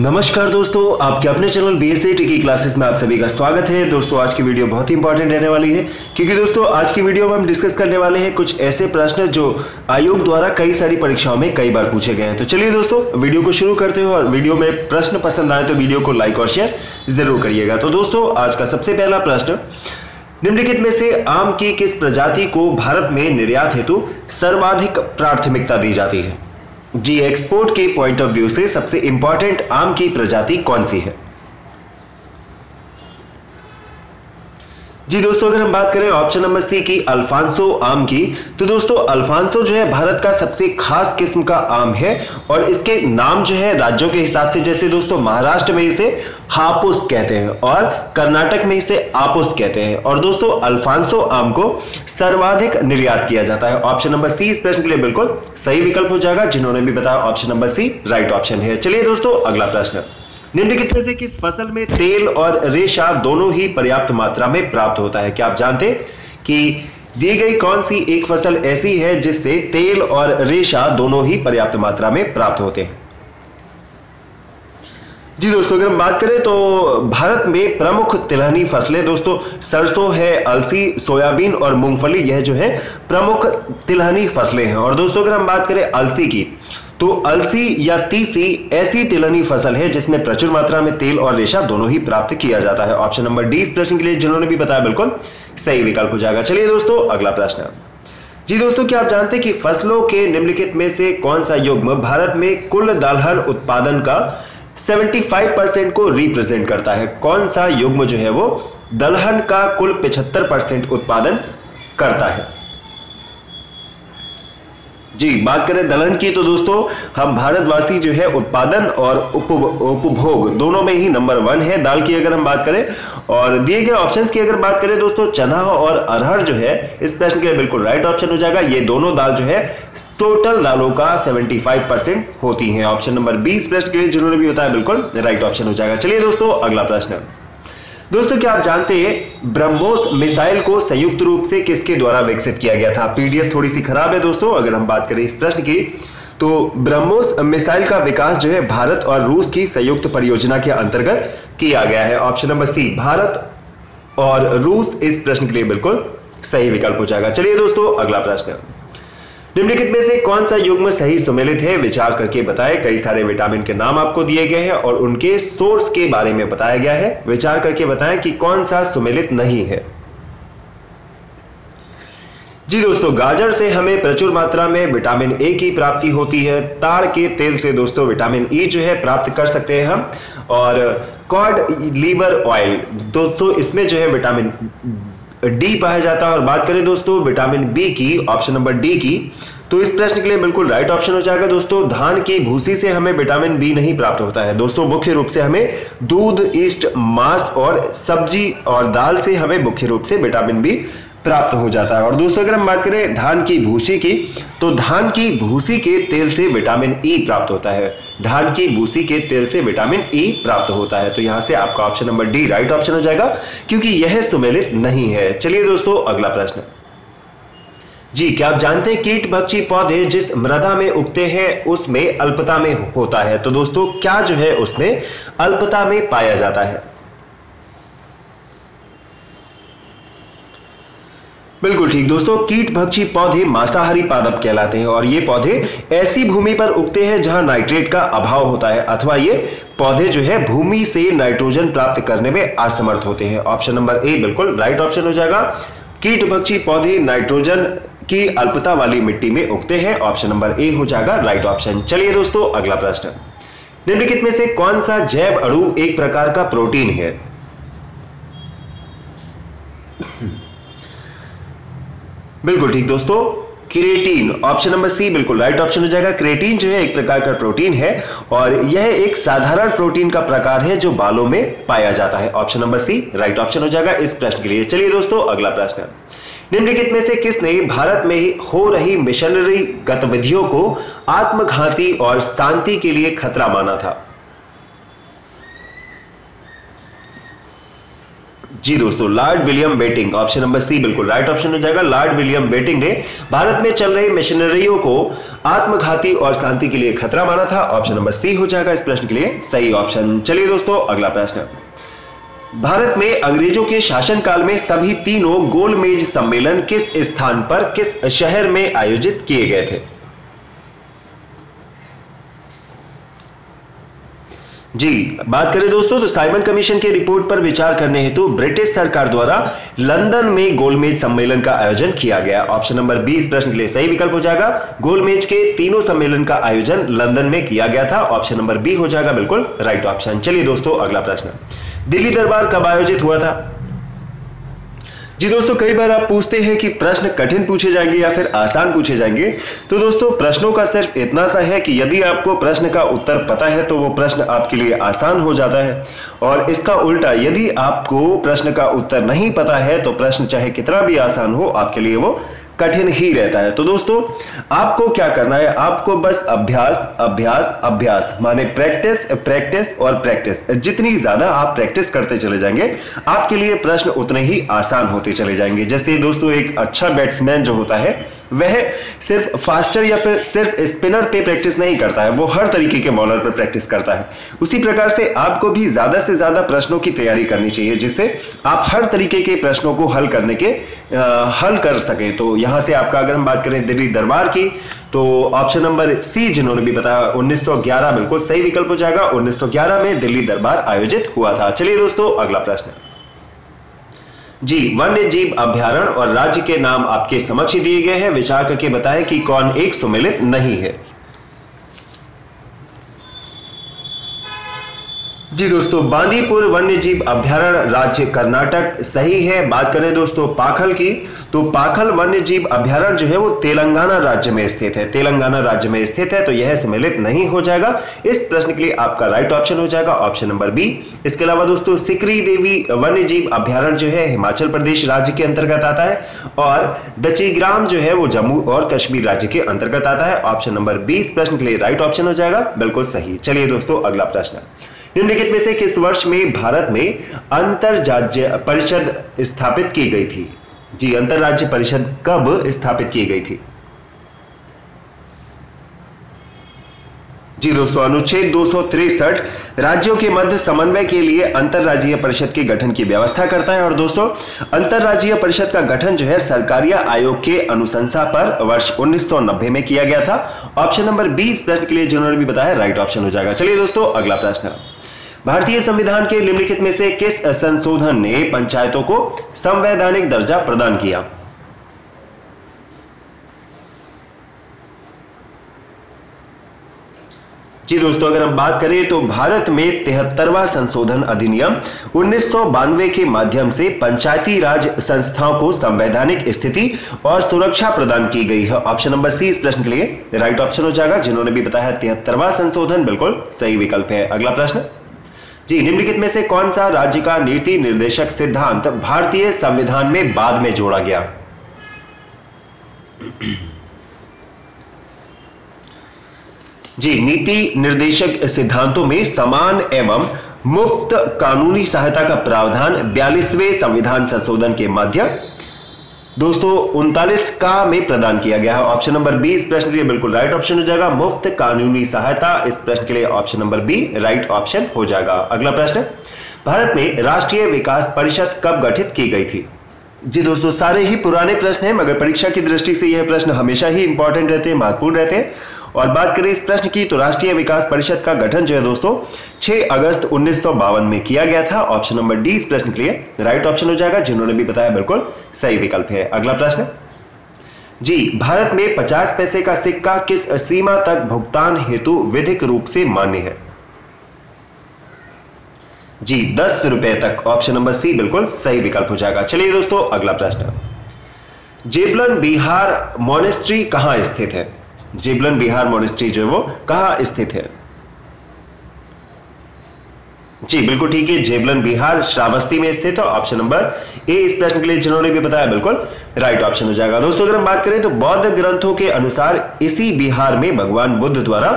नमस्कार दोस्तों, आपके अपने चैनल बी एस की क्लासेस में आप सभी का स्वागत है। दोस्तों, आज की वीडियो बहुत ही इंपॉर्टेंट रहने वाली है, क्योंकि दोस्तों, आज की वीडियो में हम डिस्कस करने वाले हैं कुछ ऐसे प्रश्न जो आयोग द्वारा कई सारी परीक्षाओं में कई बार पूछे गए हैं। तो चलिए दोस्तों, वीडियो को शुरू करते हो और वीडियो में प्रश्न पसंद आए तो वीडियो को लाइक और शेयर ज़रूर करिएगा। तो दोस्तों, आज का सबसे पहला प्रश्न, निम्नलिखित में से आम की किस प्रजाति को भारत में निर्यात हेतु सर्वाधिक प्राथमिकता दी जाती है? जी एक्सपोर्ट के पॉइंट ऑफ़ व्यू से सबसे इंपॉर्टेंट आम की प्रजाति कौन सी है? जी दोस्तों, अगर हम बात करें ऑप्शन नंबर सी की, अल्फांसो आम की तो दोस्तों, अल्फांसो जो है भारत का सबसे खास किस्म का आम है और इसके नाम जो है राज्यों के हिसाब से, जैसे दोस्तों, महाराष्ट्र में इसे हापुस कहते हैं और कर्नाटक में इसे आपुस कहते हैं। और दोस्तों, अल्फांसो आम को सर्वाधिक निर्यात किया जाता है। ऑप्शन नंबर सी इस प्रश्न के लिए बिल्कुल सही विकल्प हो जाएगा, जिन्होंने भी बताया option number C right option है। चलिए दोस्तों, अगला प्रश्न। निम्नलिखित में से किस फ़सल में तेल और रेशा दोनों ही पर्याप्त मात्रा में प्राप्त होता है? क्या आप जानते कि दी गई कौन सी एक फ़सल ऐसी है जिससे तेल और रेशा दोनों ही पर्याप्त मात्रा में प्राप्त होते हैं? जी दोस्तों, अगर हम बात करें तो भारत में प्रमुख तिलहनी फ़सलें दोस्तों, सरसों है, अलसी, सोयाबीन और मूंगफली, यह जो है प्रमुख तिलहनी फ़सलें हैं। और दोस्तों, अगर हम बात करें अलसी की तो अलसी या तीसी ऐसी तिलहनी फ़सल है जिसमें प्रचुर मात्रा में तेल और रेशा दोनों ही प्राप्त किया जाता है। ऑप्शन नंबर डी इस प्रश्न के लिए जिन्होंने भी बताया, बिल्कुल सही विकल्प हो जाएगा। चलिए दोस्तों, अगला प्रश्न। जी दोस्तों, क्या आप जानते हैं कि फ़सलों के निम्नलिखित में से कौन सा युग्म भारत में कुल दलहन उत्पादन का 75 परसेंट को रिप्रेजेंट करता है? कौन सा युग्म जो है वो दलहन का कुल 75 परसेंट उत्पादन करता है? जी, बात करें दलहन की तो दोस्तों, हम भारतवासी जो है उत्पादन और उपभोग दोनों में ही नंबर वन है। दाल की अगर हम बात करें और दिए गए ऑप्शंस की अगर बात करें दोस्तों, चना और अरहर जो है, इस प्रश्न के बिल्कुल राइट ऑप्शन हो जाएगा। ये दोनों दाल जो है टोटल दालों का 75 परसेंट होती हैं। ऑप्शन नंबर 20 प्रश्न के लिए जिन्होंने भी बताया, बिल्कुल राइट ऑप्शन हो जाएगा। चलिए दोस्तों, अगला प्रश्न। दोस्तों, क्या आप जानते हैं, ब्रह्मोस मिसाइल को संयुक्त रूप से किसके द्वारा विकसित किया गया था? पीडीएफ थोड़ी सी खराब है दोस्तों, अगर हम बात करें इस प्रश्न की तो ब्रह्मोस मिसाइल का विकास जो है, भारत और रूस की संयुक्त परियोजना के अंतर्गत किया गया है। ऑप्शन नंबर सी, भारत और रूस इस प्रश्न के लिए बिल्कुल सही विकल्प हो जाएगा। चलिए दोस्तों, अगला प्रश्न। निम्नलिखित में से कौन सा युग्म सही सुमेलित है? विचार करके बताएँ। कई सारे विटामिन के नाम आपको दिए गए हैं और उनके सोर्स के बारे में बताया गया है। विचार करके बताएँ कि कौन सा सुमेलित नहीं है। जी दोस्तों, गाजर से हमें प्रचुर मात्रा में विटामिन ए की प्राप्ति होती है। ताड़ के तेल से दोस्तों, विटामिन ई जो है, प्राप्त कर सकते हैं हम। और कॉड लीवर ऑयल दोस्तों, इसमें जो है, विटामिन डी पाया जाता है। और बात करें दोस्तों विटामिन बी की ऑप्शन नंबर डी की तो इस प्रश्न के लिए बिल्कुल राइट ऑप्शन हो जाएगा दोस्तों। धान की भूसी से हमें विटामिन बी नहीं प्राप्त होता है। दोस्तों, मुख्य रूप से हमें दूध ईस्ट मांस और सब्ज़ी और दाल से हमें मुख्य रूप से विटामिन बी प्राप्त हो जाता है। और दोस्तों, अगर हम बात करें धान की भूसी की तो धान की भूसी के तेल से विटामिन ई e प्राप्त होता है। धान की भूसी के तेल से विटामिन ई e प्राप्त होता है। तो यहाँ से आपका option number D right option हो जाएगा, क्योंकि यह सुमेलित नहीं है। चलिए दोस्तों, अगला प्रश्न। जी, क्या आप जानते हैं कीट भक्षी पौधे जिस मृदा में उगते हैं, उसमें अल्पता में होता है? तो दोस्तों, क्या जो है उसमें अल्पता में पाया जाता है? बिल्कुल ठीक। दोस्तों, कीट भक्षी पौधे मांसाहारी पादप कहलाते हैं और ये पौधे ऐसी भूमि पर उगते हैं जहाँ नाइट्रेट का अभाव होता है अथवा ये पौधे जो है भूमि से नाइट्रोजन प्राप्त करने में असमर्थ होते हैं। ऑप्शन नंबर ए, बिल्कुल राइट ऑप्शन हो जाएगा। कीट भक्षी पौधे नाइट्रोजन की अल्पता वाली मिट्टी में उगते हैं। ऑप्शन नंबर ए हो जाएगा राइट ऑप्शन। चलिए दोस्तों, अगला प्रश्न। निम्नलिखित में से कौन सा जैव अणु एक प्रकार का प्रोटीन है? बिल्कुल ठीक दोस्तों क्रिएटिन ऑप्शन नंबर सी बिल्कुल राइट ऑप्शन हो जाएगा। क्रिएटिन जो है एक प्रकार का प्रोटीन है और यह एक साधारण प्रोटीन का प्रकार है जो बालों में पाया जाता है। Option number C right option हो जाएगा इस प्रश्न के लिए। चलिए दोस्तों, अगला प्रश्न। निम्नलिखित में से किसने भारत में हो रही मिशनरी गतिविधियों को आत्मघाती और शांति के लिए खतरा माना था? जी दोस्तों Lord William Bentinck option number C बिल्कुल राइट ऑप्शन हो जाएगा। लॉर्ड विलियम बेटिंग ने भारत में चल रही मिशनरियों को आत्मघाती और शांति के लिए खतरा माना था। ऑप्शन नंबर सी हो जाएगा इस प्रश्न के लिए। सही ऑप्शन चलिए दोस्तों, अगला प्रश्न। भारत में अंग्रेज़ों के शासनकाल में सभी तीनों गोलमेज सम्मेलन किस स्थान पर, किस शहर में आयोजित किए गए थे? जी, बात करें दोस्तों तो साइमन कमीशन की रिपोर्ट पर विचार करने हेतु ब्रिटिश सरकार द्वारा लंदन में गोलमेज सम्मेलन का आयोजन किया गया। ऑप्शन नंबर 20 प्रश्न के लिए सही विकल्प हो जाएगा। गोलमेज के तीनों सम्मेलन का आयोजन लंदन में किया गया था। ऑप्शन नंबर बी हो जाएगा, बिल्कुल राइट ऑप्शन। चलिए दोस्तों, अगला प्रश्न। दिल्ली दरबार कब आयोजित हुआ था? जी दोस्तों, कई बार आप पूछते हैं कि प्रश्न कठिन पूछे जाएँगे या फिर आसान पूछे जाएँगे। तो दोस्तों, प्रश्नों का सिर्फ़ इतना सा है कि यदि आपको प्रश्न का उत्तर पता है तो वो प्रश्न आपके लिए आसान हो जाता है। और इसका उल्टा, यदि आपको प्रश्न का उत्तर नहीं पता है तो प्रश्न चाहे कितना भी आसान हो, आपके लिए वो कठिन ही रहता है। तो दोस्तों, आपको क्या करना है? आपको बस अभ्यास अभ्यास अभ्यास, माने प्रैक्टिस प्रैक्टिस और प्रैक्टिस जितनी ज़्यादा आप प्रैक्टिस करते चले जाएँगे, आपके लिए प्रश्न उतने ही आसान होते चले जाएँगे। जैसे दोस्तों, एक अच्छा बैट्समैन जो होता है वह सिर्फ़ फास्टर या फिर सिर्फ़ स्पिनर पे प्रैक्टिस नहीं करता है वो हर तरीके के बॉलर पर प्रैक्टिस करता है। उसी प्रकार से आपको भी ज़्यादा से ज़्यादा प्रश्नों की तैयारी करनी चाहिए जिससे आप हर तरीके के प्रश्नों को हल करने के आ, हल कर सके। तो यहाँ से आपका अगर हम बात करें दिल्ली दरबार की तो ऑप्शन नंबर सी जिन्होंने भी बताया 1911 बिल्कुल सही विकल्प हो जाएगा। 1911 में दिल्ली दरबार आयोजित हुआ था। चलिए दोस्तों अगला प्रश्न। जी वन्य जीव अभ्यारण और राज्य के नाम आपके समक्ष दिए गए हैं। विचार करके बताएँ कि कौन एक सम्मिलित नहीं है। जी दोस्तों, बांदीपुर वन्य जीव अभ्यारण्य राज्य कर्नाटक, सही है? बात करें दोस्तों, पाखल की तो पाखल वन्य जीव अभ्यारण्य जो है वो तेलंगाना राज्य में स्थित है। तेलंगाना राज्य में स्थित है तो यह सम्मिलित नहीं हो जाएगा। इस प्रश्न के लिए आपका राइट ऑप्शन हो जाएगा ऑप्शन नंबर बी इसके अलावा दोस्तों, सिकरी देवी वन्य जीव अभ्यारण्य जो है, हिमाचल प्रदेश राज्य के अंतर्गत आता है और दचीग्राम जो है वो जम्मू और कश्मीर राज्य के अंतर्गत आता है। ऑप्शन नंबर बीस प्रश्न के लिए राइट ऑप्शन हो जाएगा, बिल्कुल सही। चलिए दोस्तों, अगला प्रश्न। निम्नलिखित में से किस वर्ष में भारत में अंतरराज्य परिषद स्थापित की गई थी? जी, अंतरराज्य परिषद कब स्थापित की गई थी? जी, दोस्तों, अनुच्छेद दो राज्यों के मध्य समन्वय के लिए अंतरराज्यीय परिषद के गठन की व्यवस्था करता है। और दोस्तों, अंतरराज्यीय परिषद का गठन जो है सरकारी आयोग के अनुशंसा पर वर्ष 1990 में किया गया था। ऑप्शन नंबर 20 प्रश्न के लिए जिन्होंने भी बताया, राइट ऑप्शन हो जाएगा। चलिए दोस्तों, अगला प्रश्न। भारतीय संविधान के निम्नलिखित में से किस संशोधन ने पंचायतों को संवैधानिक दर्जा प्रदान किया? जी दोस्तों, अगर हम बात करें तो भारत में तिहत्तरवा संशोधन अधिनियम उन्नीस सौ बानवे के माध्यम से पंचायती राज संस्थाओं को संवैधानिक स्थिति और सुरक्षा प्रदान की गई है। ऑप्शन नंबर सी इस प्रश्न के लिए। राइट ऑप्शन हो जाएगा, जिन्होंने भी बताया तिहत्तरवा संशोधन बिल्कुल सही विकल्प है। अगला प्रश्न। जी, निम्नलिखित में से कौन सा राज्य का नीति निर्देशक सिद्धांत भारतीय संविधान में बाद में जोड़ा गया? जी, नीति निर्देशक सिद्धांतों में समान एवं मुफ़्त कानूनी सहायता का प्रावधान बयालीसवें संविधान संशोधन के माध्यम दोस्तों, उनतालीस का में प्रदान किया गया है ऑप्शन नंबर बी, इस प्रश्न के लिए बिल्कुल राइट ऑप्शन हो जाएगा। मुफ़्त कानूनी सहायता, इस प्रश्न के लिए option number B right option हो जाएगा। अगला प्रश्न, भारत में राष्ट्रीय विकास परिषद कब गठित की गई थी? जी दोस्तों, सारे ही पुराने प्रश्न हैं, मगर परीक्षा की दृष्टि से यह प्रश्न हमेशा ही इंपॉर्टेंट रहते हैं, महत्वपूर्ण रहते हैं। और बात करें इस प्रश्न की तो राष्ट्रीय विकास परिषद का गठन जो है दोस्तों 6 अगस्त उन्नीस सौ बावन में किया गया था। ऑप्शन नंबर डी इस प्रश्न के लिए राइट ऑप्शन हो जाएगा, जिन्होंने भी बताया बिल्कुल सही विकल्प है। अगला प्रश्न, जी, भारत में 50 पैसे का सिक्का किस सीमा तक भुगतान हेतु विधिक रूप से मान्य है? जी, दस रुपए तक। ऑप्शन नंबर सी बिल्कुल सही विकल्प हो जाएगा। चलिए दोस्तों, अगला प्रश्न, जेबलन बिहार मोनेस्ट्री कहाँ स्थित है? जिबलन बिहार मोनिस्ट्री जो है वो कहा स्थित है? जी, बिल्कुल ठीक है, जेबलन बिहार श्रावस्ती में स्थित है। ऑप्शन नंबर ए, इस प्रश्न के लिए जिन्होंने भी बताया, बिल्कुल राइट ऑप्शन हो जाएगा। दोस्तों, अगर हम बात करें तो बौद्ध ग्रंथों के अनुसार इसी बिहार में भगवान बुद्ध द्वारा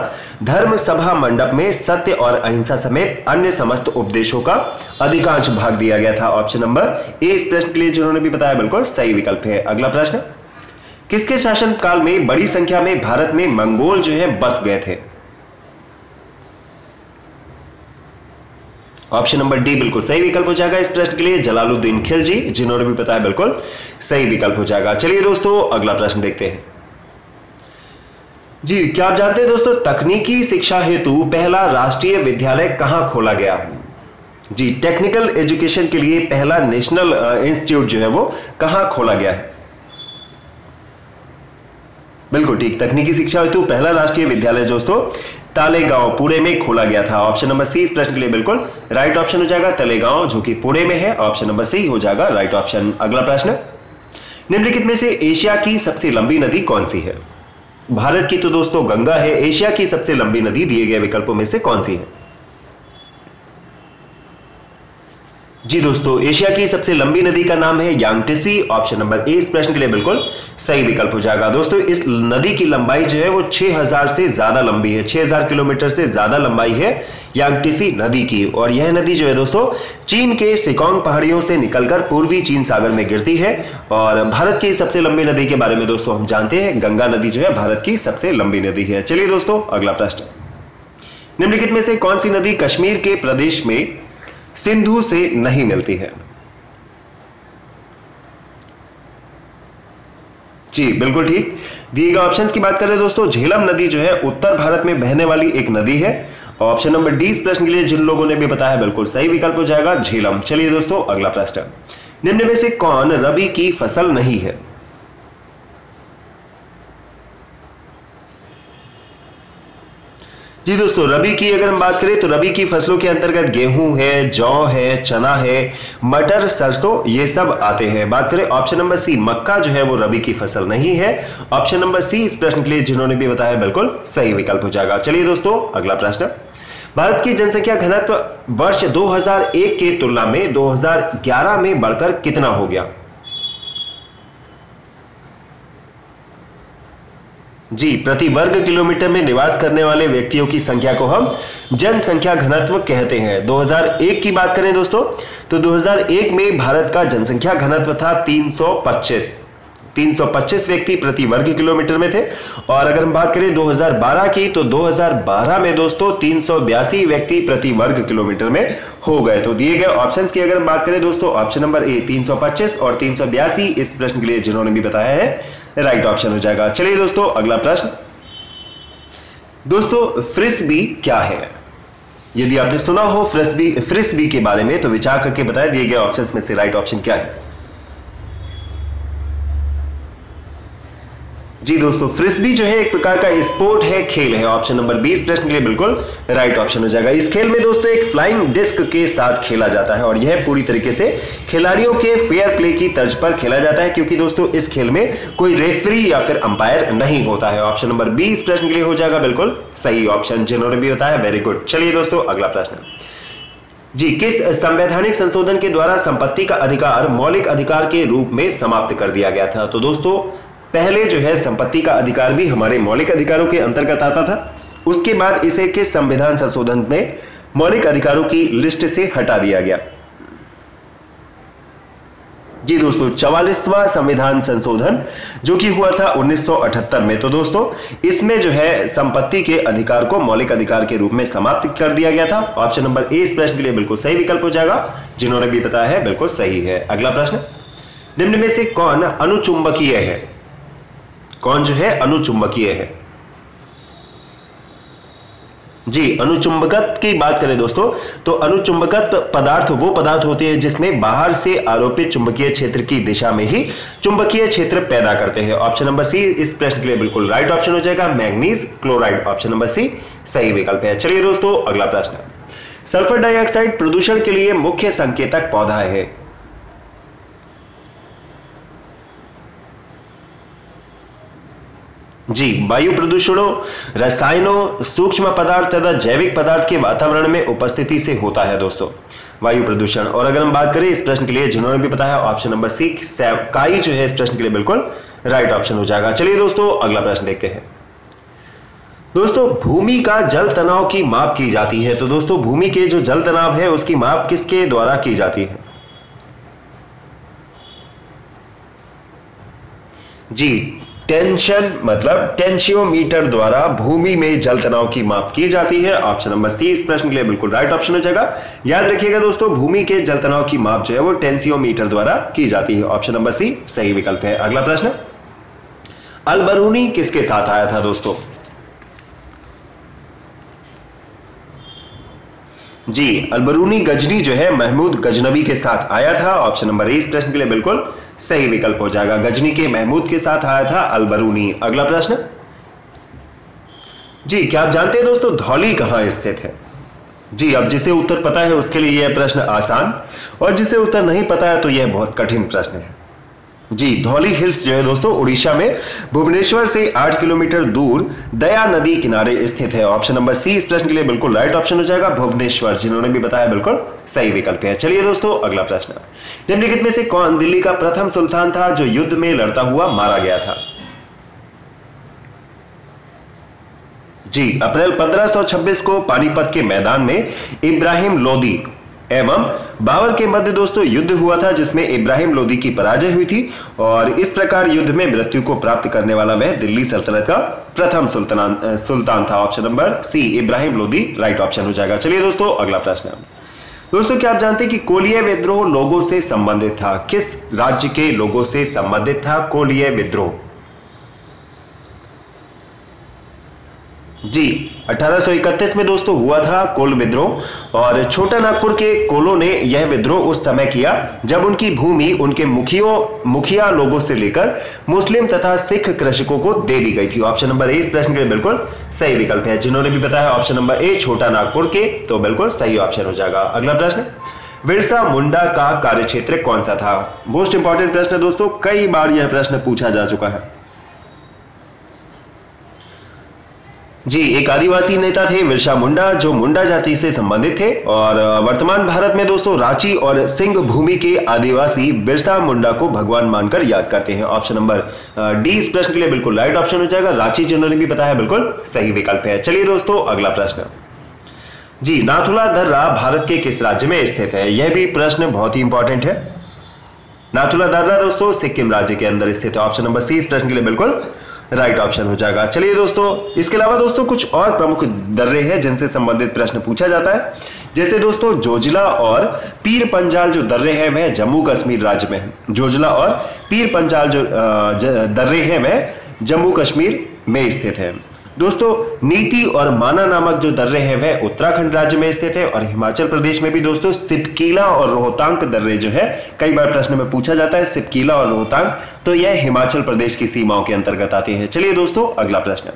धर्म सभा मंडप में सत्य और अहिंसा समेत अन्य समस्त उपदेशों का अधिकांश भाग दिया गया था। ऑप्शन नंबर ए, इस प्रश्न के लिए जिन्होंने भी बताया, बिल्कुल सही विकल्प है। अगला प्रश्न किसके शासन काल में बड़ी संख्या में भारत में मंगोल जो है, बस गए थे? ऑप्शन नंबर डी बिल्कुल सही विकल्प हो जाएगा इस प्रश्न के लिए। जलालुद्दीन खिलजी, जिन्होंने भी बताया बिल्कुल सही विकल्प हो जाएगा। चलिए दोस्तों, अगला प्रश्न देखते हैं। जी, क्या आप जानते हैं दोस्तों, तकनीकी शिक्षा हेतु पहला राष्ट्रीय विद्यालय कहाँ खोला गया? जी, टेक्निकल एजुकेशन के लिए पहला नेशनल इंस्टीट्यूट जो है वो कहाँ खोला गया है? बिल्कुल ठीक। तकनीकी शिक्षा हेतु पहला राष्ट्रीय विद्यालय दोस्तों, तालेगांव, पुणे में खोला गया था। ऑप्शन नंबर सी इस प्रश्न के लिए बिल्कुल राइट ऑप्शन हो जाएगा तलेगांव, जो कि पुणे में है। ऑप्शन नंबर सी हो जाएगा राइट ऑप्शन अगला प्रश्न, निम्नलिखित में से एशिया की सबसे लंबी नदी कौन सी है? भारत की तो दोस्तों गंगा है। एशिया की सबसे लंबी नदी दिए गए विकल्पों में से कौन सी है? जी दोस्तों, एशिया की सबसे लंबी नदी का नाम है यांगटेसी। ऑप्शन नंबर ए इस प्रश्न के लिए बिल्कुल सही विकल्प हो जाएगा। दोस्तों, इस नदी की लंबाई जो है वो 6000 से ज़्यादा लंबी है 6000 किलोमीटर से ज़्यादा लंबाई है यांगटिसी नदी की। और यह नदी जो है दोस्तों, चीन के सिकोंग पहाड़ियों से निकलकर पूर्वी चीन सागर में गिरती है। और भारत की सबसे लंबी नदी के बारे में दोस्तों हम जानते हैं, गंगा नदी जो है भारत की सबसे लंबी नदी है। चलिए दोस्तों, अगला प्रश्न। निम्नलिखित में से कौन सी नदी कश्मीर के प्रदेश में सिंधु से नहीं मिलती है। जी, बिल्कुल ठीक। दिए गए ऑप्शन की बात करें दोस्तों, झेलम नदी जो है, उत्तर भारत में बहने वाली एक नदी है। ऑप्शन नंबर डी इस प्रश्न के लिए जिन लोगों ने भी बताया बिल्कुल सही विकल्प हो जाएगा, झेलम। चलिए दोस्तों, अगला प्रश्न। निम्न में से कौन रबी की फ़सल नहीं है? जी दोस्तों, रबी की अगर हम बात करें तो रबी की फ़सलों के अंतर्गत गेहूँ है, जौ है, चना है, मटर, सरसों, ये सब आते हैं। बात करें ऑप्शन नंबर सी, मक्का जो है वो रबी की फ़सल नहीं है। ऑप्शन नंबर सी, इस प्रश्न के लिए जिन्होंने भी बताया, बिल्कुल सही विकल्प हो जाएगा। चलिए दोस्तों, अगला प्रश्न। भारत की जनसंख्या घनत्व वर्ष 2001 की तुलना में 2011 में बढ़कर कितना हो गया? जी, प्रति वर्ग किलोमीटर में निवास करने वाले व्यक्तियों की संख्या को हम जनसंख्या घनत्व कहते हैं। 2001 की बात करें दोस्तों तो 2001 में भारत का जनसंख्या घनत्व था 325 325 व्यक्ति प्रति वर्ग किलोमीटर में थे। और अगर हम बात करें 2012 की तो 2012 में दोस्तों तीन सौ बयासी व्यक्ति प्रति वर्ग किलोमीटर में हो गए। तो दिए गए ऑप्शंस की अगर हम बात करें दोस्तों ऑप्शन नंबर ए 325 और तीन सौ बयासी, इस प्रश्न के लिए जिन्होंने भी बताया है राइट ऑप्शन हो जाएगा। चलिए दोस्तों, अगला प्रश्न। दोस्तों फ्रिस्बी क्या है? यदि आपने सुना हो फ्रिस्बी फ्रिस्बी के बारे में तो विचार करके बताया दिए गए ऑप्शंस में से राइट ऑप्शन क्या है? जी दोस्तों फ्रिस्बी जो है, एक प्रकार का स्पोर्ट है, खेल है। ऑप्शन नंबर 20 प्रश्न के लिए बिल्कुल राइट ऑप्शन हो जाएगा। इस खेल में दोस्तों, एक फ्लाइंग डिस्क के साथ खेला जाता है और यह पूरी तरीके से खिलाड़ियों के फेयर प्ले की तर्ज पर खेला जाता है, क्योंकि दोस्तों, इस खेल में कोई रेफरी या फिर अंपायर नहीं होता है। ऑप्शन नंबर बीस प्रश्न के लिए हो जाएगा बिल्कुल सही ऑप्शन जिन्होंने भी होता है वेरी गुड चलिए दोस्तों, अगला प्रश्न। जी, किस संवैधानिक संशोधन के द्वारा संपत्ति का अधिकार, मौलिक अधिकार के रूप में समाप्त कर दिया गया था? तो दोस्तों पहले जो है संपत्ति का अधिकार भी हमारे मौलिक अधिकारों के अंतर्गत आता था। उसके बाद इसे के संविधान संशोधन में मौलिक अधिकारों की लिस्ट से हटा दिया गया। जी दोस्तों, चवालीसवा संविधान संशोधन जो कि हुआ था 1978 में। तो दोस्तों, इसमें जो है संपत्ति के अधिकार को मौलिक अधिकार के रूप में समाप्त कर दिया गया था। ऑप्शन नंबर ए इस प्रश्न के लिए बिल्कुल सही विकल्प हो जाएगा। जिन्होंने भी बताया है, बिल्कुल सही है। अगला प्रश्न, निम्न में से कौन अनुचुंबकीय है? कौन जो है? अनुचुंबकीय है। जी अनुचुंबकत की बात करें दोस्तों तो अनुचुंबकत पदार्थ वो पदार्थ होते हैं जिसमें बाहर से आरोपित चुंबकीय क्षेत्र की दिशा में ही चुंबकीय क्षेत्र पैदा करते हैं। ऑप्शन नंबर सी, इस प्रश्न के लिए बिल्कुल राइट ऑप्शन हो जाएगा। Manganese chloride option number C, सही विकल्प है। चलिए दोस्तों, अगला प्रश्न। सल्फ़र डाइऑक्साइड प्रदूषण के लिए मुख्य संकेतक पौधा है। जी, वायु प्रदूषणों, रसायनों, सूक्ष्म पदार्थ तथा जैविक पदार्थ के वातावरण में उपस्थिति से होता है दोस्तों। वायु प्रदूषण। और अगर हम बात करें इस प्रश्न के लिए, जिन्होंने भी बताया ऑप्शन नंबर सी काई जो है इस प्रश्न के लिए बिल्कुल राइट ऑप्शन हो जाएगा। चलिए दोस्तों, अगला प्रश्न देखते हैं। दोस्तों, भूमि का जल तनाव की माप की जाती है। तो दोस्तों, भूमि के जो जल तनाव है, उसकी माप किसके द्वारा की जाती है? जी टेंशन मतलब टेंशियोमीटर द्वारा भूमि में जल तनाव की माप की जाती है। ऑप्शन नंबर सी, इस प्रश्न के लिए बिल्कुल राइट ऑप्शन हो जाएगा। याद रखिएगा दोस्तों, भूमि के जल तनाव की माप जो है वो टेंसियोमीटर द्वारा की जाती है। ऑप्शन नंबर सी, सही विकल्प है। अगला प्रश्न, अलबरूनी किसके साथ आया था दोस्तों? जी, अलबरूनी गजनी जो है, महमूद गजनबी के साथ आया था। ऑप्शन नंबर ए, इस प्रश्न के लिए बिल्कुल सही विकल्प हो जाएगा। गजनी के महमूद के साथ आया था अलबरूनी। अगला प्रश्न? जी, क्या आप जानते हैं दोस्तों धौली कहाँ स्थित है? जी, अब जिसे उत्तर पता है, उसके लिए यह प्रश्न आसान, और जिसे उत्तर नहीं पता है तो यह बहुत कठिन प्रश्न है। जी, धौली हिल्स जो है दोस्तों, उड़ीसा में भुवनेश्वर से आठ किलोमीटर दूर दया नदी किनारे स्थित है। ऑप्शन नंबर सी इस प्रश्न के लिए बिल्कुल राइट ऑप्शन हो जाएगा, भुवनेश्वर, जिन्होंने भी बताया बिल्कुल सही विकल्प है। चलिए दोस्तों, अगला प्रश्न। निम्नलिखित में से कौन दिल्ली का प्रथम सुल्तान था जो युद्ध में लड़ता हुआ मारा गया था? जी, अप्रैल 1526 को पानीपत के मैदान में इब्राहिम लोदी एवं बाबर के मध्य दोस्तों युद्ध हुआ था, जिसमें इब्राहिम लोदी की पराजय हुई थी और इस प्रकार युद्ध में मृत्यु को प्राप्त करने वाला वह दिल्ली सल्तनत का प्रथम सुल्तान सुल्तान था। Option number C, Ibrahim Lodi right option हो जाएगा। चलिए दोस्तों, अगला प्रश्न। दोस्तों, क्या आप जानते हैं कि कोलिय विद्रोह लोगों से संबंधित था? किस राज्य के लोगों से संबंधित था कोलिय विद्रोह? जी 1831 में दोस्तों हुआ था कोल विद्रोह, और छोटा नागपुर के कोलों ने यह विद्रोह उस समय किया जब उनकी भूमि उनके मुखियों, मुखिया लोगों से लेकर मुस्लिम तथा सिख कृषकों को दे दी गई थी। ऑप्शन नंबर ए इस प्रश्न के लिए बिल्कुल सही विकल्प है। जिन्होंने भी बताया ऑप्शन नंबर ए छोटा नागपुर के तो बिल्कुल सही ऑप्शन हो जाएगा। अगला प्रश्न, बिरसा मुंडा का कार्य क्षेत्र कौन सा था? मोस्ट इंपॉर्टेंट प्रश्न दोस्तों, कई बार यह प्रश्न पूछा जा चुका है। जी, एक आदिवासी नेता थे विरसा मुंडा, जो मुंडा जाति से संबंधित थे। और वर्तमान भारत में दोस्तों रांची और सिंह भूमि के आदिवासी बिरसा मुंडा को भगवान मानकर याद करते हैं। ऑप्शन नंबर डी इस प्रश्न के लिए बिल्कुल राइट ऑप्शन हो जाएगा। रांची जिन्होंने भी बताया, बिल्कुल सही विकल्प है। चलिए दोस्तों, अगला प्रश्न। जी, नाथुला दर्रा भारत के किस राज्य में स्थित है? यह भी प्रश्न बहुत ही इंपॉर्टेंट है। नाथुला दर्रा दोस्तों सिक्किम राज्य के अंदर स्थित है। ऑप्शन नंबर सी इस प्रश्न के लिए बिल्कुल राइट ऑप्शन हो जाएगा। चलिए दोस्तों, इसके अलावा दोस्तों कुछ और प्रमुख दर्रे हैं जिनसे संबंधित प्रश्न पूछा जाता है। जैसे दोस्तों, जोजिला और पीर पंजाल जो दर्रे हैं, वह जम्मू कश्मीर राज्य में है। जोजिला और पीर पंजाल जो, दर्रे हैं, वह जम्मू कश्मीर में स्थित है। दोस्तों, नीति और माना नामक जो दर्रे हैं, वह उत्तराखंड राज्य में स्थित है और हिमाचल प्रदेश में भी दोस्तों, सिपकीला और रोहतांग दर्रे जो है, कई बार प्रश्न में पूछा जाता है सिपकीला और रोहतांग तो यह हिमाचल प्रदेश की सीमाओं के अंतर्गत आते हैं। चलिए दोस्तों, अगला प्रश्न।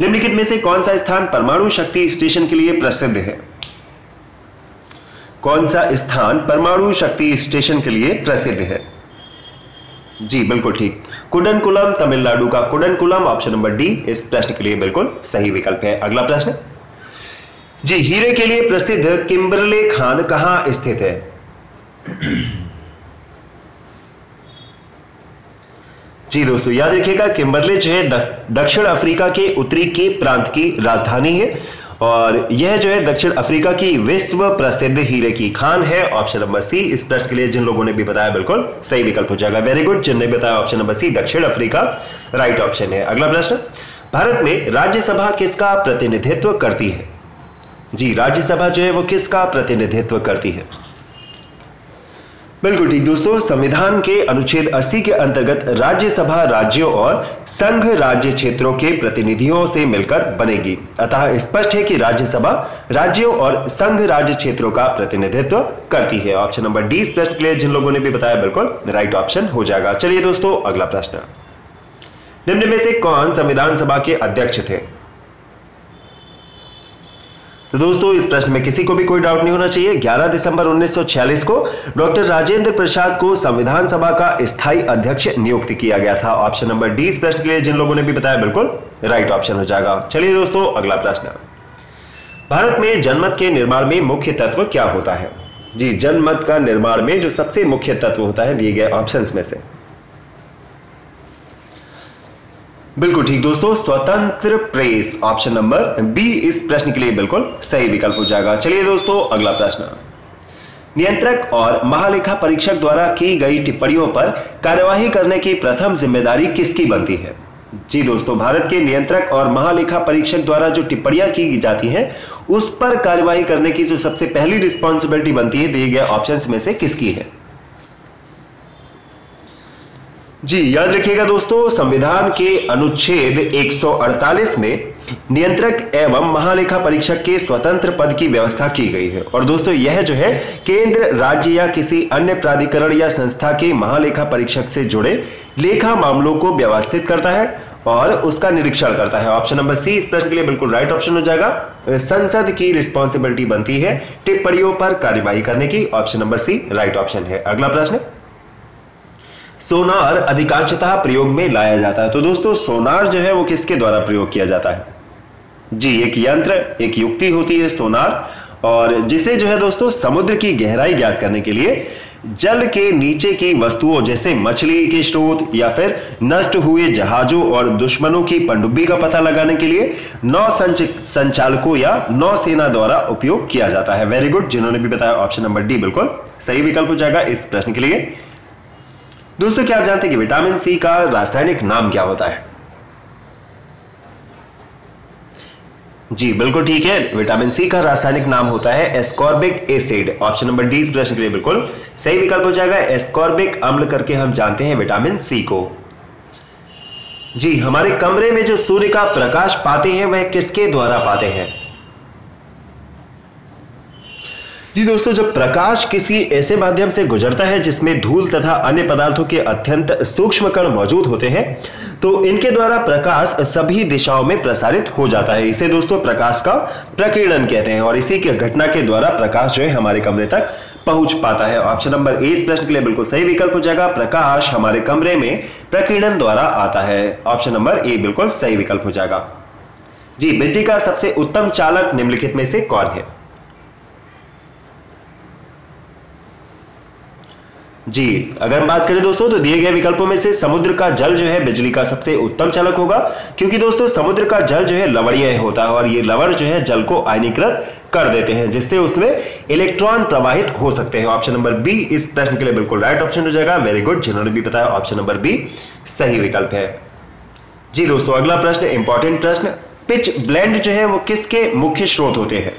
निम्नलिखित में से कौन सा स्थान परमाणु शक्ति स्टेशन के लिए प्रसिद्ध है? कौन सा स्थान परमाणु शक्ति स्टेशन के लिए प्रसिद्ध है? जी, बिल्कुल ठीक। कुडनकुलम, तमिलनाडु का कुडनकुलम ऑप्शन नंबर डी इस प्रश्न के लिए बिल्कुल सही विकल्प है। अगला प्रश्न। जी, हीरे के लिए प्रसिद्ध किम्बरले खान कहाँ स्थित है? जी दोस्तों, याद रखिएगा किम्बरले जो है दक्षिण अफ्रीका के उत्तरी के प्रांत की राजधानी है। और यह जो है दक्षिण अफ्रीका की विश्व प्रसिद्ध हीरे की खान है ऑप्शन नंबर सी इस प्रश्न के लिए जिन लोगों ने भी बताया, बिल्कुल सही विकल्प हो जाएगा। वेरी गुड जिनने बताया ऑप्शन नंबर सी दक्षिण अफ्रीका। राइट ऑप्शन है। अगला प्रश्न। भारत में राज्यसभा किसका प्रतिनिधित्व करती है? जी, राज्यसभा जो है वो किसका प्रतिनिधित्व करती है? बिल्कुल ठीक दोस्तों, संविधान के अनुच्छेद 80 के अंतर्गत राज्यसभा राज्यों और संघ राज्य क्षेत्रों के प्रतिनिधियों से मिलकर बनेगी। अतः स्पष्ट है कि राज्यसभा राज्यों और संघ राज्य क्षेत्रों का प्रतिनिधित्व करती है। ऑप्शन नंबर डी स्पष्ट के लिए जिन लोगों ने भी बताया, बिल्कुल राइट ऑप्शन हो जाएगा। चलिए दोस्तों, अगला प्रश्न। निम्न में से कौन संविधान सभा के अध्यक्ष थे? तो दोस्तों, इस प्रश्न में किसी को भी कोई डाउट नहीं होना चाहिए। 11 दिसंबर 1946 को डॉक्टर राजेंद्र प्रसाद को संविधान सभा का स्थायी अध्यक्ष नियुक्त किया गया था। ऑप्शन नंबर डी इस प्रश्न के लिए जिन लोगों ने भी बताया, बिल्कुल राइट ऑप्शन हो जाएगा। चलिए दोस्तों, अगला प्रश्न। भारत में जनमत के निर्माण में मुख्य तत्व क्या होता है? जी, जनमत का निर्माण में जो सबसे मुख्य तत्व होता है, दिए गए ऑप्शन में से। बिल्कुल ठीक दोस्तों, स्वतंत्र प्रेस ऑप्शन नंबर बी इस प्रश्न के लिए बिल्कुल सही विकल्प हो जाएगा। चलिए दोस्तों, अगला प्रश्न। नियंत्रक और महालेखा परीक्षक द्वारा की गई टिप्पणियों पर कार्यवाही करने की प्रथम ज़िम्मेदारी किसकी बनती है? जी दोस्तों, भारत के नियंत्रक और महालेखा परीक्षक द्वारा जो टिप्पणियाँ की जाती हैं, उस पर कार्यवाही करने की जो सबसे पहली रिस्पॉन्सिबिलिटी बनती है दिए गए ऑप्शन में से किसकी है? जी, याद रखिएगा दोस्तों, संविधान के अनुच्छेद 148 में नियंत्रक एवं महालेखा परीक्षक के स्वतंत्र पद की व्यवस्था की गई है। और दोस्तों, यह जो है, केंद्र, राज्य या किसी अन्य प्राधिकरण या संस्था के महालेखा परीक्षक से जुड़े लेखा मामलों को व्यवस्थित करता है और उसका निरीक्षण करता है। ऑप्शन नंबर सी, इस प्रश्न के लिए बिल्कुल राइट ऑप्शन हो जाएगा। संसद की रिस्पॉन्सिबिलिटी बनती है, टिप्पणियों पर कार्यवाही करने की। Option number C, right option है। अगला प्रश्न। सोनार अधिकांशतः प्रयोग में लाया जाता है। तो दोस्तों, सोनार जो है, वो किसके द्वारा प्रयोग किया जाता है? जी, एक यंत्र, एक युक्ति होती है सोनार, और जिसे जो है दोस्तों, समुद्र की गहराई ज्ञात करने के लिए जल के नीचे की वस्तुओं जैसे मछली के स्रोत या फिर नष्ट हुए जहाजों और दुश्मनों की पनडुब्बी का पता लगाने के लिए नौ संच, संचालकों या नौसेना द्वारा उपयोग किया जाता है। वेरी गुड जिन्होंने भी बताया ऑप्शन नंबर डी बिल्कुल सही विकल्प हो जाएगा इस प्रश्न के लिए। दोस्तों, क्या आप जानते हैं कि विटामिन सी का रासायनिक नाम क्या होता है? जी, बिल्कुल ठीक है। विटामिन सी का रासायनिक नाम होता है ascorbic acid option number D इस प्रश्न के लिए बिल्कुल सही विकल्प हो जाएगा। एस्कॉर्बिक अम्ल करके हम जानते हैं विटामिन सी को। जी, हमारे कमरे में जो सूर्य का प्रकाश पाते हैं, वह किसके द्वारा पाते हैं? जी दोस्तों, जब प्रकाश किसी ऐसे माध्यम से गुजरता है जिसमें धूल तथा अन्य पदार्थों के अत्यंत सूक्ष्म कण मौजूद होते हैं तो इनके द्वारा प्रकाश सभी दिशाओं में प्रसारित हो जाता है। इसे दोस्तों प्रकाश का प्रकीर्णन कहते हैं और इसी के घटना के द्वारा प्रकाश जो है हमारे कमरे तक पहुँच पाता है। ऑप्शन नंबर ए, इस प्रश्न के लिए बिल्कुल सही विकल्प हो जाएगा। प्रकाश हमारे कमरे में प्रकीर्णन द्वारा आता है। ऑप्शन नंबर ए, बिल्कुल सही विकल्प हो जाएगा। जी बिजली का सबसे उत्तम चालक निम्नलिखित में से कौन है? जी, अगर हम बात करें दोस्तों तो दिए गए विकल्पों में से समुद्र का जल जो है बिजली का सबसे उत्तम चालक होगा, क्योंकि दोस्तों, समुद्र का जल जो है लवणीय होता है और ये लवण जो है जल को आयनीकृत कर देते हैं, जिससे उसमें इलेक्ट्रॉन प्रवाहित हो सकते हैं। ऑप्शन नंबर बी, इस प्रश्न के लिए बिल्कुल राइट ऑप्शन हो जाएगा। वेरी गुड, जिन्होंने भी बताया, ऑप्शन नंबर बी, सही विकल्प है। जी दोस्तों, अगला प्रश्न, इंपॉर्टेंट प्रश्न, पिच ब्लेंड जो है वो किसके मुख्य स्रोत होते हैं?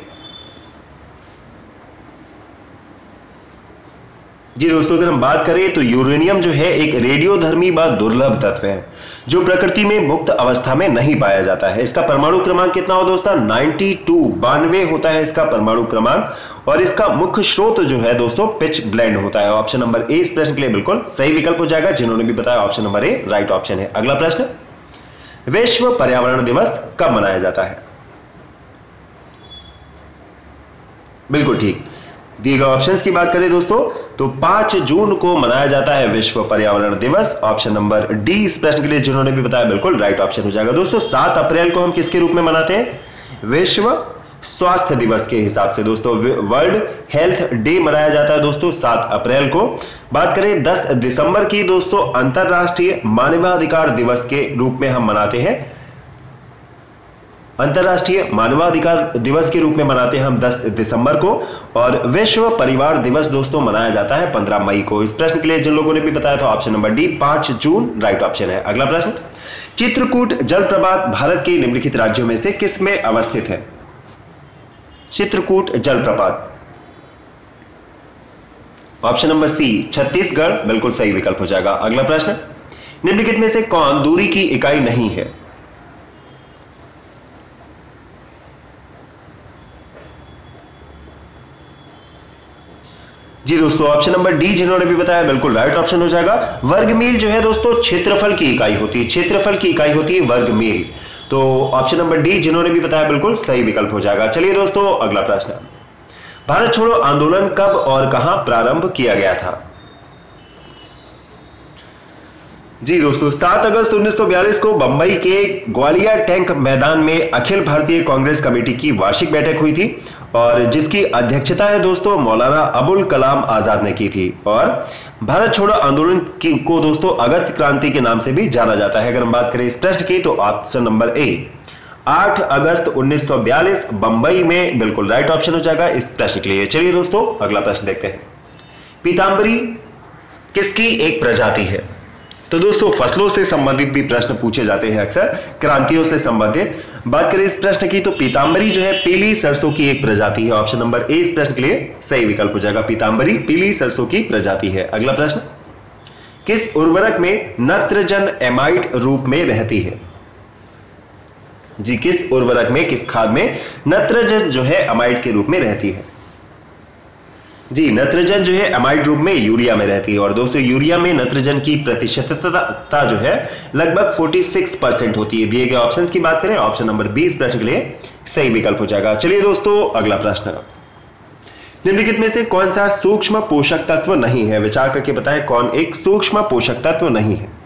जी दोस्तों, अगर हम बात करें तो यूरेनियम जो है एक रेडियोधर्मी व दुर्लभ तत्व है, जो प्रकृति में मुक्त अवस्था में नहीं पाया जाता है। इसका परमाणु क्रमांक कितना हो दोस्तों? 92 बानवे होता है इसका परमाणु क्रमांक। और इसका मुख्य स्रोत जो है दोस्तों, पिच ब्लेंड होता है। ऑप्शन नंबर ए इस प्रश्न के लिए बिल्कुल सही विकल्प हो जाएगा, जिन्होंने भी बताया option number A right option है। अगला प्रश्न, विश्व पर्यावरण दिवस कब मनाया जाता है? बिल्कुल ठीक। दिए गए की बात करें दोस्तों तो 5 जून को मनाया जाता है विश्व पर्यावरण दिवस। ऑप्शन नंबर डी इस प्रश्न के लिए जिन्होंने भी बताया, बिल्कुल राइट ऑप्शन हो जाएगा। दोस्तों 7 अप्रैल को हम किसके रूप में मनाते हैं? विश्व स्वास्थ्य दिवस के हिसाब से दोस्तों वर्ल्ड हेल्थ डे मनाया जाता है दोस्तों 7 अप्रैल को। बात करें 10 दिसंबर की, दोस्तों, अंतरराष्ट्रीय मानवाधिकार दिवस के रूप में हम मनाते हैं। अंतरराष्ट्रीय मानवाधिकार दिवस के रूप में मनाते हैं हम 10 दिसंबर को, और विश्व परिवार दिवस दोस्तों मनाया जाता है 15 मई को। इस प्रश्न के लिए जिन लोगों ने भी बताया था ऑप्शन नंबर डी 5 जून राइट ऑप्शन है। अगला प्रश्न, चित्रकूट जलप्रपात भारत के निम्नलिखित राज्यों में से किसमें अवस्थित है? चित्रकूट जलप्रपात। ऑप्शन नंबर सी छत्तीसगढ़, बिल्कुल सही विकल्प हो जाएगा। अगला प्रश्न, निम्नलिखित में से कौन दूरी की इकाई नहीं है? जी दोस्तों ऑप्शन नंबर डी जिन्होंने भी बताया, बिल्कुल राइट ऑप्शन हो जाएगा। वर्ग मील जो है दोस्तों, क्षेत्रफल की इकाई होती है। क्षेत्रफल की इकाई होती है वर्ग मील तो ऑप्शन नंबर डी जिन्होंने भी बताया, बिल्कुल सही विकल्प हो जाएगा। चलिए दोस्तों, अगला प्रश्न। भारत छोड़ो, आंदोलन कब और कहाँ प्रारंभ किया गया था? जी दोस्तों 7 अगस्त 1942 को बंबई के ग्वालियर टैंक मैदान में अखिल भारतीय कांग्रेस कमेटी की वार्षिक बैठक हुई थी और जिसकी अध्यक्षता है दोस्तों मौलाना अबुल कलाम आज़ाद ने की थी। और भारत छोड़ो आंदोलन की, को दोस्तों अगस्त क्रांति के नाम से भी जाना जाता है। अगर हम बात करें इस प्रश्न की तो ऑप्शन नंबर ए 8 अगस्त 1942 बंबई में बिल्कुल राइट ऑप्शन हो जाएगा इस प्रश्न के लिए। चलिए दोस्तों, अगला प्रश्न देखते हैं। पीताम्बरी किसकी एक प्रजाति है? तो दोस्तों, फ़सलों से संबंधित भी प्रश्न पूछे जाते हैं अक्सर। क्रांतियों से संबंधित। बात करें इस प्रश्न की तो पीताम्बरी जो है, पीली सरसों की एक प्रजाति है। ऑप्शन नंबर ए, इस प्रश्न के लिए सही विकल्प हो जाएगा। पीताम्बरी पीली सरसों की प्रजाति है। अगला प्रश्न, किस उर्वरक में नत्रजन एमाइड रूप में रहती है? जी, किस उर्वरक में, किस खाद में नत्रजन जो है अमाइड के रूप में रहती है? जी, नत्रजन जो है अमाइड रूप में यूरिया में रहती है और दोस्तों यूरिया में नत्रजन की प्रतिशतता जो है लगभग 46 परसेंट होती है। दिए गए ऑप्शंस की बात करें ऑप्शन नंबर 20 प्रश्न के लिए सही विकल्प हो जाएगा। चलिए दोस्तों, अगला प्रश्न। निम्नलिखित में से कौन सा सूक्ष्म पोषक तत्व नहीं है? विचार करके बताएँ कौन एक सूक्ष्म पोषक तत्व नहीं है।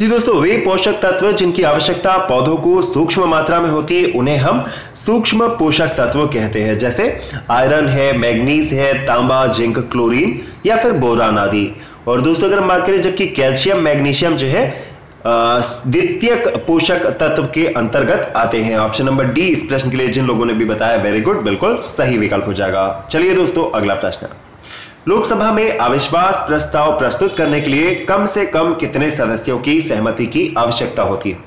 जी दोस्तों, वे पोषक तत्व जिनकी आवश्यकता पौधों को सूक्ष्म मात्रा में होती है, उन्हें हम सूक्ष्म पोषक तत्व कहते हैं, जैसे आयरन है, मैग्नीज है, तांबा, जिंक, क्लोरीन या फिर बोरान आदि। और दोस्तों, अगर हम बात करें, जबकि कैल्शियम, मैग्नीशियम जो है द्वितीय पोषक तत्व के अंतर्गत आते हैं। ऑप्शन नंबर डी, इस प्रश्न के लिए जिन लोगों ने भी बताया, वेरी गुड, बिल्कुल सही विकल्प हो जाएगा। चलिए दोस्तों, अगला प्रश्न। लोकसभा में अविश्वास प्रस्ताव प्रस्तुत करने के लिए कम से कम कितने सदस्यों की सहमति की आवश्यकता होती है?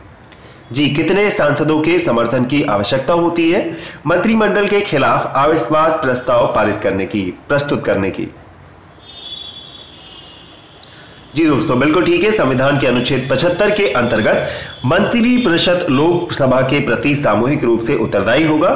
जी, कितने सांसदों के समर्थन की आवश्यकता होती है? मंत्रिमंडल के खिलाफ अविश्वास प्रस्ताव पारित करने की, प्रस्तुत करने की। जी दोस्तों, बिल्कुल ठीक है। संविधान के अनुच्छेद 75 के अंतर्गत मंत्री परिषद लोकसभा के प्रति सामूहिक रूप से उत्तरदायी होगा।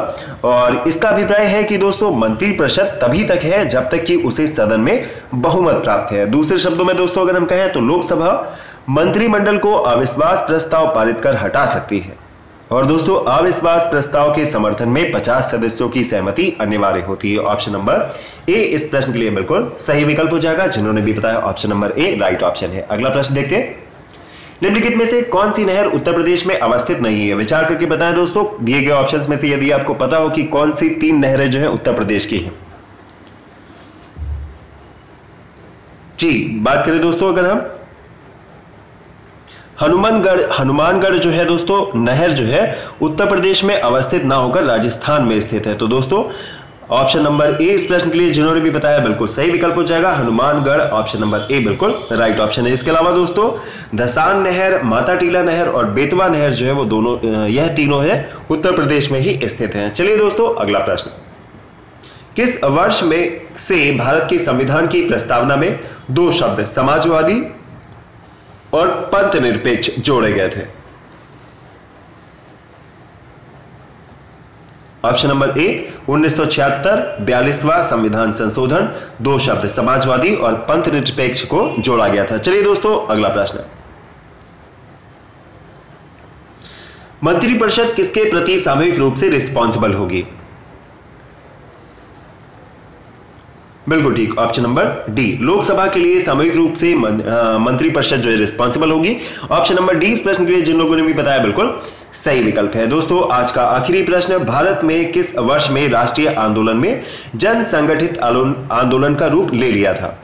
और इसका अभिप्राय है कि दोस्तों, मंत्री परिषद तभी तक है जब तक कि उसे सदन में बहुमत प्राप्त है। दूसरे शब्दों में दोस्तों, अगर हम कहें तो लोकसभा मंत्रिमंडल को अविश्वास प्रस्ताव पारित कर हटा सकती है। और दोस्तों अविश्वास प्रस्ताव के समर्थन में 50 सदस्यों की सहमति अनिवार्य होती है। ऑप्शन नंबर ए, इस प्रश्न के लिए बिल्कुल सही विकल्प हो जाएगा, जिन्होंने भी बताया। Option number A, right option है। अगला प्रश्न देखते निम्नलिखित में से कौन सी नहर उत्तर प्रदेश में अवस्थित नहीं है? विचार करके बताएँ दोस्तों, दिए गए ऑप्शंस में से यदि आपको पता हो कि कौन सी तीन नहरें जो है उत्तर प्रदेश की हैं। जी, बात करें दोस्तों अगर हम हनुमानगढ़ हनुमानगढ़ जो है दोस्तों, नहर जो है, उत्तर प्रदेश में अवस्थित ना होकर राजस्थान में स्थित है। तो दोस्तों ऑप्शन नंबर ए इस प्रश्न के लिए जिन्होंने भी बताया, बिल्कुल सही विकल्प हो जाएगा। हनुमानगढ़ ऑप्शन नंबर ए बिल्कुल राइट ऑप्शन है। इसके अलावा दोस्तों धसान नहर, माता टीला नहर और बेतवा नहर जो है, वो दोनों यह तीनों है, उत्तर प्रदेश में ही स्थित है। चलिए दोस्तों, अगला प्रश्न। किस वर्ष में से भारत के संविधान की प्रस्तावना में दो शब्द, समाजवादी और पंथ निरपेक्ष जोड़े गए थे। ऑप्शन नंबर ए 1976 बयालीसवां संविधान संशोधन, दो शब्द समाजवादी और पंथ निरपेक्ष को जोड़ा गया था। चलिए दोस्तों, अगला प्रश्न। मंत्रिपरिषद किसके प्रति सामूहिक रूप से रिस्पॉन्सिबल होगी? बिल्कुल ठीक। ऑप्शन नंबर डी लोकसभा के लिए सामूहिक रूप से मंत्रिपरिषद जो है रिस्पॉन्सिबल होगी। ऑप्शन नंबर डी इस प्रश्न के लिए जिन लोगों ने भी बताया, बिल्कुल सही विकल्प है। दोस्तों, आज का आखिरी प्रश्न, भारत में किस वर्ष में राष्ट्रीय आंदोलन में जन संगठित आंदोलन का रूप ले लिया था?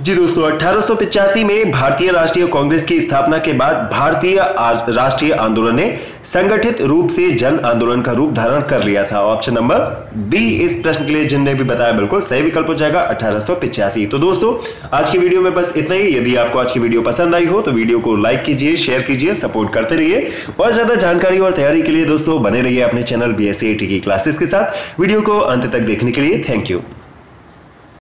जी दोस्तों, अठारह में भारतीय राष्ट्रीय कांग्रेस की स्थापना के बाद भारतीय राष्ट्रीय आंदोलन ने संगठित रूप से जन आंदोलन का रूप धारण कर लिया था। ऑप्शन नंबर बी इस प्रश्न के लिए जिनने भी बताया, बिल्कुल सही विकल्प हो जाएगा, अठारह तो दोस्तों, आज की वीडियो में बस इतना ही। यदि आपको आज की वीडियो पसंद आई हो तो वीडियो को लाइक कीजिए, शेयर कीजिए, सपोर्ट करते रहिए। और ज़्यादा जानकारी और तैयारी के लिए दोस्तों, बने रहिए अपने चैनल बी एस की क्लासेस के साथ। वीडियो को अंत तक देखने के लिए थैंक यू।